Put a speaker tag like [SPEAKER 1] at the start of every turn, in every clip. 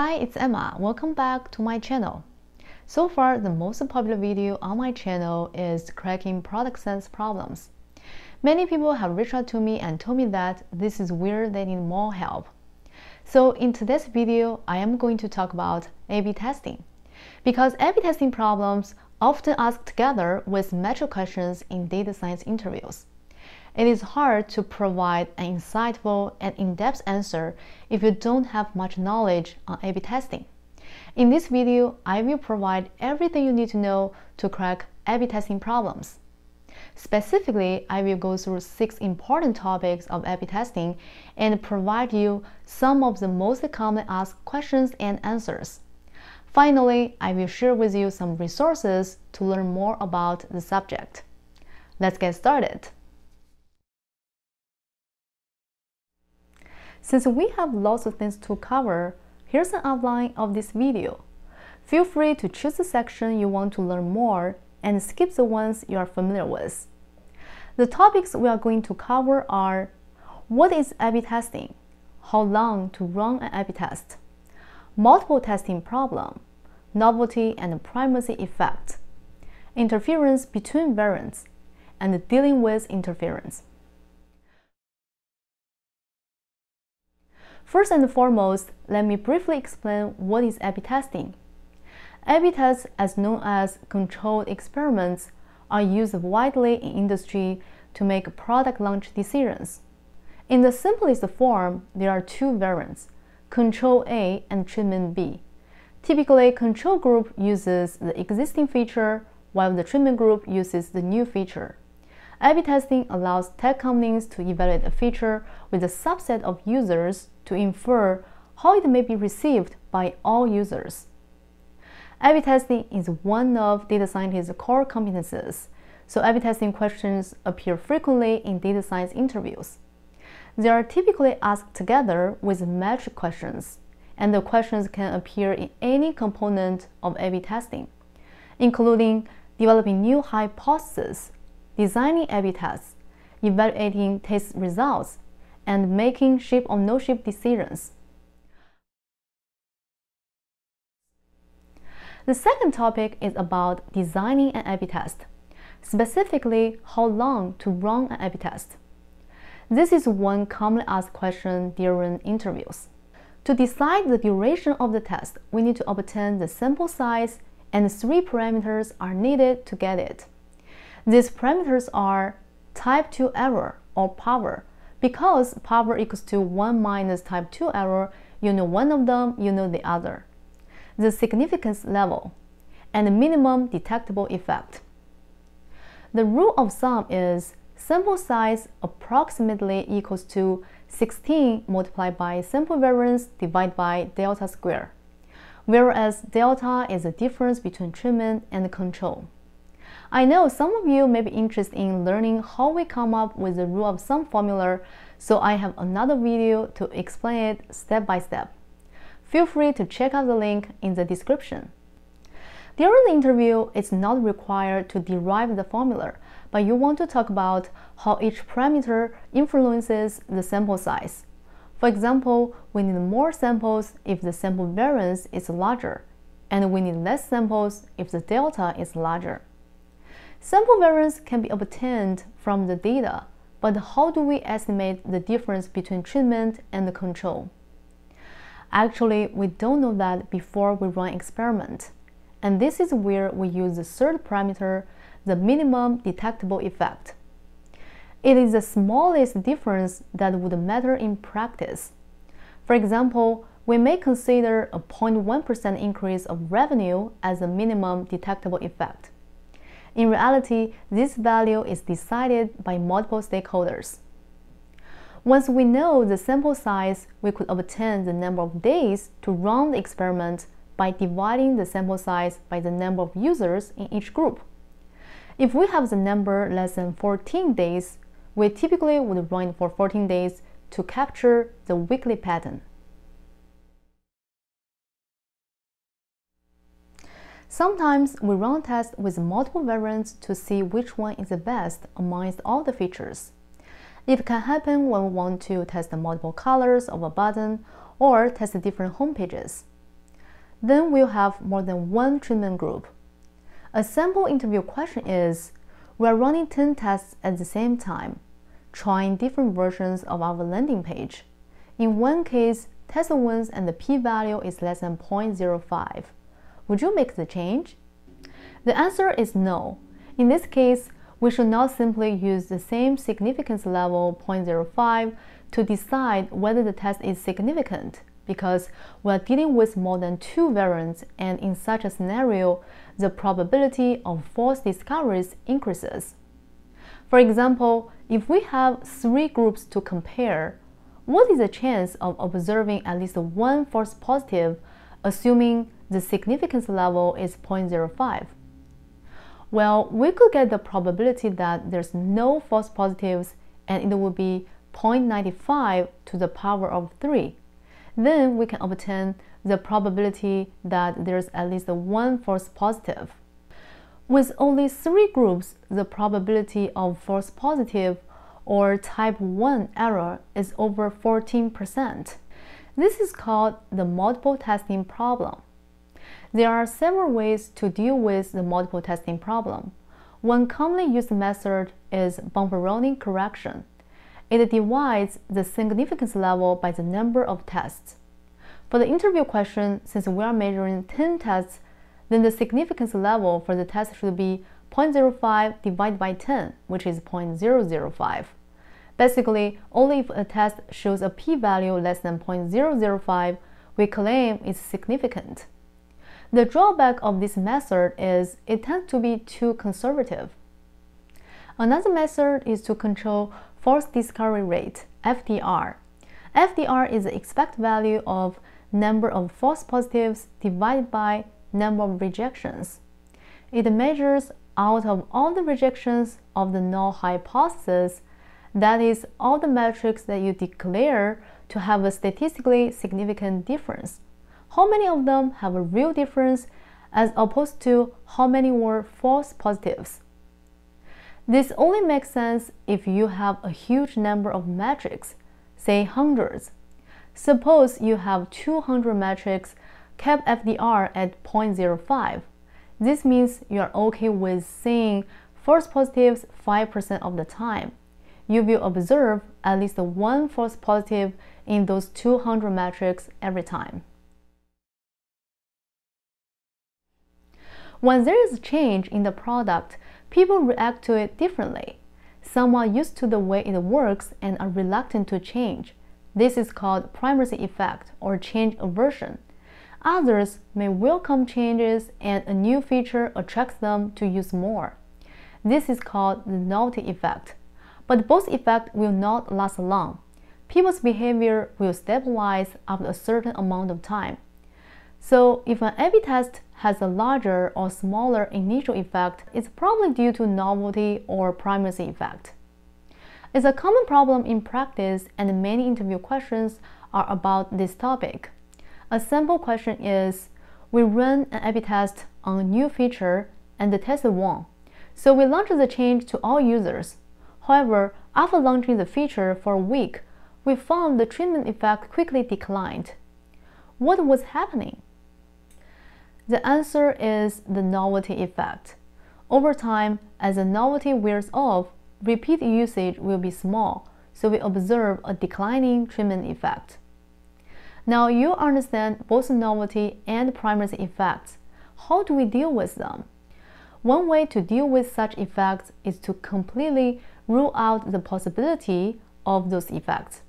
[SPEAKER 1] Hi, it's Emma. Welcome back to my channel. So far, the most popular video on my channel is cracking product sense problems. Many people have reached out to me and told me that this is where they need more help. So in today's video, I am going to talk about A-B testing. Because A-B testing problems often asked together with metric questions in data science interviews. It is hard to provide an insightful and in-depth answer if you don't have much knowledge on A-B testing. In this video, I will provide everything you need to know to crack A-B testing problems. Specifically, I will go through six important topics of A-B testing and provide you some of the most commonly asked questions and answers. Finally, I will share with you some resources to learn more about the subject. Let's get started. Since we have lots of things to cover, here's an outline of this video. Feel free to choose the section you want to learn more and skip the ones you are familiar with. The topics we are going to cover are what is A-B testing, how long to run an A-B test, multiple testing problem, novelty and primacy effect, interference between variants, and dealing with interference. First and foremost, let me briefly explain what is A-B testing. A-B tests, as known as controlled experiments, are used widely in industry to make product launch decisions. In the simplest form, there are two variants, control A and treatment B. Typically, control group uses the existing feature while the treatment group uses the new feature. A-B testing allows tech companies to evaluate a feature with a subset of users to infer how it may be received by all users. A-B testing is one of data scientists' core competencies, so A-B testing questions appear frequently in data science interviews. They are typically asked together with metric questions, and the questions can appear in any component of A-B testing, including developing new hypotheses designing A-B tests, evaluating test results, and making ship or no ship decisions. The second topic is about designing an A-B test, specifically how long to run an A-B test. This is one commonly asked question during interviews. To decide the duration of the test, we need to obtain the sample size and three parameters are needed to get it. These parameters are type 2 error or power. Because power equals to 1 minus type 2 error, you know one of them, you know the other. The significance level and the minimum detectable effect. The rule of thumb is sample size approximately equals to 16 multiplied by sample variance divided by delta square, whereas delta is the difference between treatment and control. I know some of you may be interested in learning how we come up with the rule of thumb formula, so I have another video to explain it step by step. Feel free to check out the link in the description. During the interview, it's not required to derive the formula, but you want to talk about how each parameter influences the sample size. For example, we need more samples if the sample variance is larger, and we need less samples if the delta is larger. Sample variance can be obtained from the data, but how do we estimate the difference between treatment and the control? Actually, we don't know that before we run experiment. And this is where we use the third parameter, the minimum detectable effect. It is the smallest difference that would matter in practice. For example, we may consider a 0.1% increase of revenue as a minimum detectable effect. In reality, this value is decided by multiple stakeholders. Once we know the sample size, we could obtain the number of days to run the experiment by dividing the sample size by the number of users in each group. If we have the number less than 14 days, we typically would run for 14 days to capture the weekly pattern. Sometimes we run tests with multiple variants to see which one is the best amongst all the features. It can happen when we want to test the multiple colors of a button or test different home pages. then we'll have more than one treatment group. A sample interview question is, we are running 10 tests at the same time, trying different versions of our landing page. In one case, test wins and the p-value is less than 0.05. Would you make the change? The answer is no. In this case, we should not simply use the same significance level 0.05 to decide whether the test is significant because we are dealing with more than two variants and in such a scenario, the probability of false discoveries increases. For example, if we have three groups to compare, what is the chance of observing at least one false positive, assuming the significance level is 0.05? Well, we could get the probability that there's no false positives and it would be 0.95 to the power of 3. Then we can obtain the probability that there's at least one false positive. With only three groups, the probability of false positive or type 1 error is over 14%. This is called the multiple testing problem. There are several ways to deal with the multiple testing problem. One commonly used method is Bonferroni correction. It divides the significance level by the number of tests. For the interview question, since we are measuring 10 tests, then the significance level for the test should be 0.05 divided by 10, which is 0.005. Basically, only if a test shows a p-value less than 0.005, we claim it's significant. The drawback of this method is it tends to be too conservative. Another method is to control false discovery rate, FDR. FDR is the expected value of number of false positives divided by number of rejections. It measures out of all the rejections of the null hypothesis, that is, all the metrics that you declare to have a statistically significant difference how many of them have a real difference as opposed to how many were false positives. This only makes sense if you have a huge number of metrics, say hundreds. Suppose you have 200 metrics kept FDR at 0.05. This means you are okay with seeing false positives 5% of the time. You will observe at least one false positive in those 200 metrics every time. When there is a change in the product, people react to it differently. Some are used to the way it works and are reluctant to change. This is called primacy effect or change aversion. Others may welcome changes and a new feature attracts them to use more. This is called the novelty effect. But both effects will not last long. People's behavior will stabilize after a certain amount of time. So if an A-B test has a larger or smaller initial effect, is probably due to novelty or primacy effect. It's a common problem in practice and many interview questions are about this topic. A simple question is, we run an A-B test on a new feature and the test won. So we launched the change to all users. However, after launching the feature for a week, we found the treatment effect quickly declined. What was happening? The answer is the novelty effect. Over time, as the novelty wears off, repeat usage will be small, so we observe a declining treatment effect. Now you understand both novelty and primacy effects. How do we deal with them? One way to deal with such effects is to completely rule out the possibility of those effects.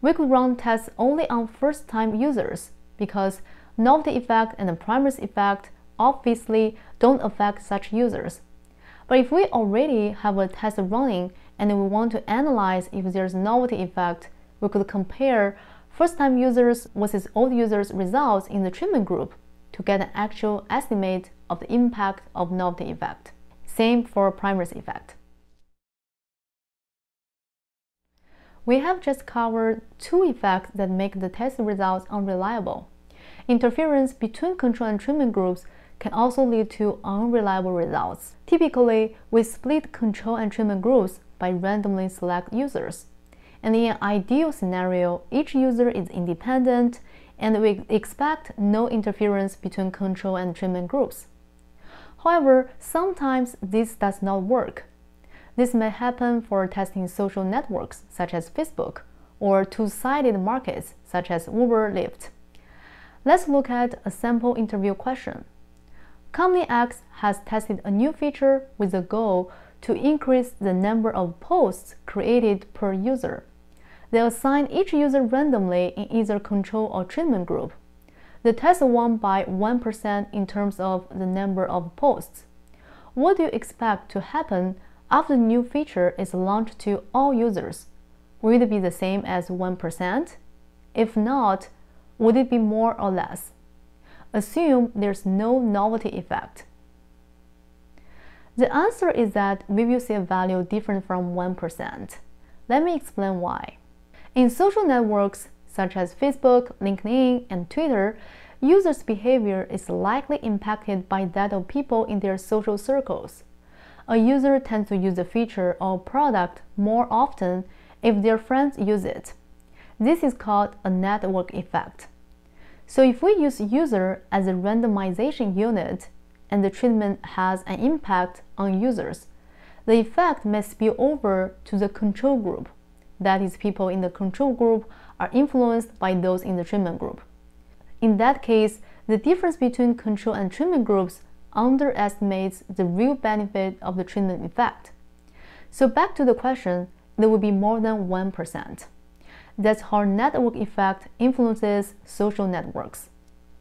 [SPEAKER 1] We could run tests only on first-time users because novelty effect and the primacy effect obviously don't affect such users. But if we already have a test running and we want to analyze if there's novelty effect, we could compare first-time users versus old users' results in the treatment group to get an actual estimate of the impact of novelty effect. Same for primacy effect. We have just covered two effects that make the test results unreliable. Interference between control and treatment groups can also lead to unreliable results. Typically, we split control and treatment groups by randomly select users. And in an ideal scenario, each user is independent and we expect no interference between control and treatment groups. However, sometimes this does not work. This may happen for testing social networks such as Facebook or two-sided markets such as Uber Lyft. Let's look at a sample interview question. Company X has tested a new feature with the goal to increase the number of posts created per user. They assign each user randomly in either control or treatment group. The test won by 1% in terms of the number of posts. What do you expect to happen after the new feature is launched to all users? Will it be the same as 1%? If not, would it be more or less? Assume there's no novelty effect. The answer is that we will see a value different from 1%. Let me explain why. In social networks such as Facebook, LinkedIn, and Twitter, users' behavior is likely impacted by that of people in their social circles. A user tends to use a feature or product more often if their friends use it. This is called a network effect. So if we use user as a randomization unit, and the treatment has an impact on users, the effect may spill over to the control group. That is, people in the control group are influenced by those in the treatment group. In that case, the difference between control and treatment groups underestimates the real benefit of the treatment effect. So back to the question, there will be more than 1%. That's how network effect influences social networks.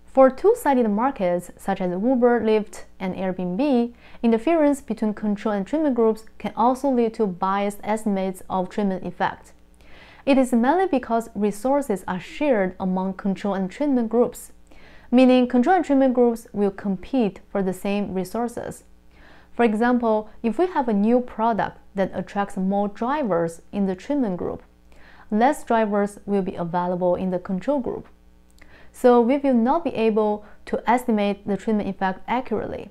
[SPEAKER 1] For two-sided markets such as Uber, Lyft, and Airbnb, interference between control and treatment groups can also lead to biased estimates of treatment effect. It is mainly because resources are shared among control and treatment groups, meaning control and treatment groups will compete for the same resources. For example, if we have a new product that attracts more drivers in the treatment group, less drivers will be available in the control group so we will not be able to estimate the treatment effect accurately.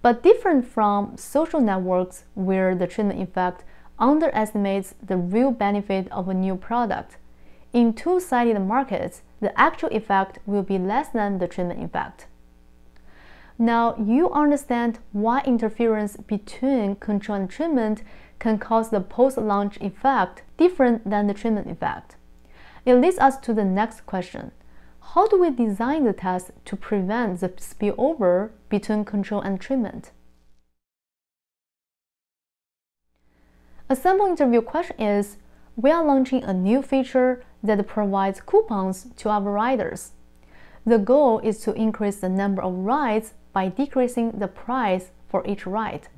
[SPEAKER 1] But different from social networks where the treatment effect underestimates the real benefit of a new product, in two-sided markets, the actual effect will be less than the treatment effect. Now you understand why interference between control and treatment can cause the post-launch effect different than the treatment effect. It leads us to the next question. How do we design the test to prevent the spillover between control and treatment? A sample interview question is, we are launching a new feature that provides coupons to our riders. The goal is to increase the number of rides by decreasing the price for each ride.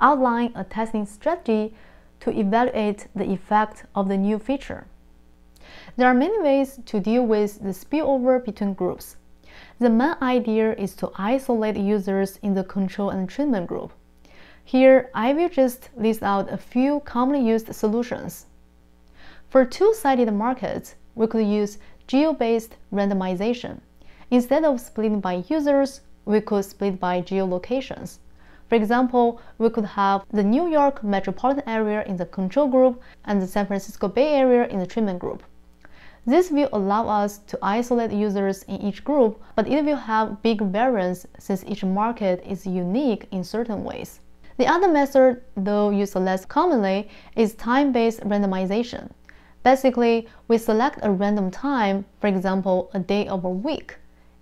[SPEAKER 1] Outline a testing strategy to evaluate the effect of the new feature. There are many ways to deal with the spillover between groups. The main idea is to isolate users in the control and treatment group. Here, I will just list out a few commonly used solutions. For two-sided markets, we could use geo-based randomization. Instead of splitting by users, we could split by geolocations. For example, we could have the New York metropolitan area in the control group and the San Francisco Bay Area in the treatment group. This will allow us to isolate users in each group, but it will have big variance since each market is unique in certain ways. The other method, though used less commonly, is time-based randomization. Basically, we select a random time, for example, a day of a week,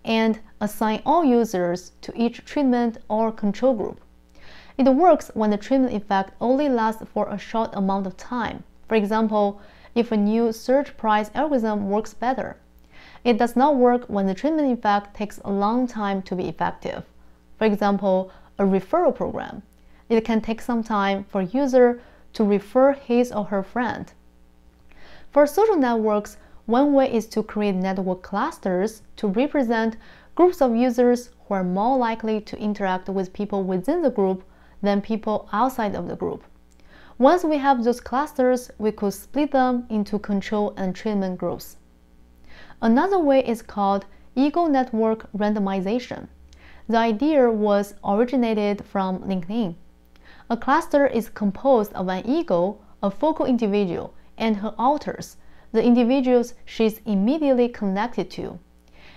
[SPEAKER 1] and assign all users to each treatment or control group. It works when the treatment effect only lasts for a short amount of time. For example, if a new search price algorithm works better. It does not work when the treatment effect takes a long time to be effective. For example, a referral program. It can take some time for a user to refer his or her friend. For social networks, one way is to create network clusters to represent groups of users who are more likely to interact with people within the group than people outside of the group. Once we have those clusters, we could split them into control and treatment groups. Another way is called ego network randomization. The idea was originated from LinkedIn. A cluster is composed of an ego, a focal individual, and her alters, the individuals she's immediately connected to.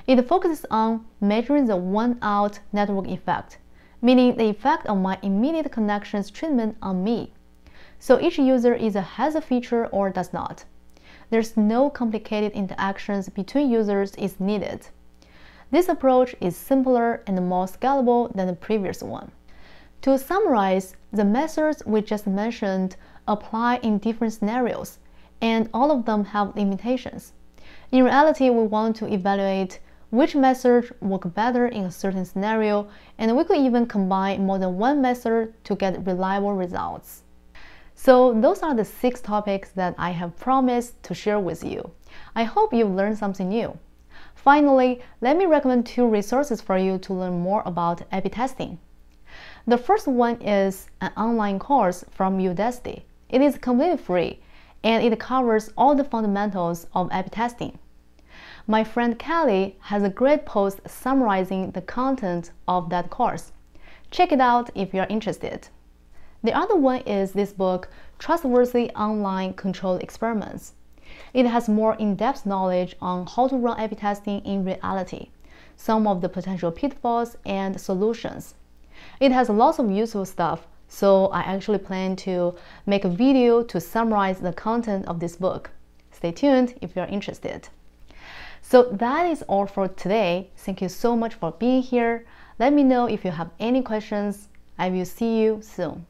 [SPEAKER 1] It focuses on measuring the one-out network effect, meaning the effect of my immediate connections treatment on me. So each user either has a feature or does not. There's no complicated interactions between users is needed. This approach is simpler and more scalable than the previous one. To summarize, the methods we just mentioned apply in different scenarios, and all of them have limitations. In reality, we want to evaluate which method work better in a certain scenario, and we could even combine more than one method to get reliable results. So those are the six topics that I have promised to share with you. I hope you've learned something new. Finally, let me recommend two resources for you to learn more about A-B testing. The first one is an online course from Udacity. It is completely free and it covers all the fundamentals of A-B testing. My friend Kelly has a great post summarizing the content of that course. Check it out if you're interested. The other one is this book, Trustworthy Online Controlled Experiments. It has more in-depth knowledge on how to run A-B testing in reality, some of the potential pitfalls and solutions. It has lots of useful stuff, so I actually plan to make a video to summarize the content of this book. Stay tuned if you're interested. So that is all for today. Thank you so much for being here. Let me know if you have any questions. I will see you soon.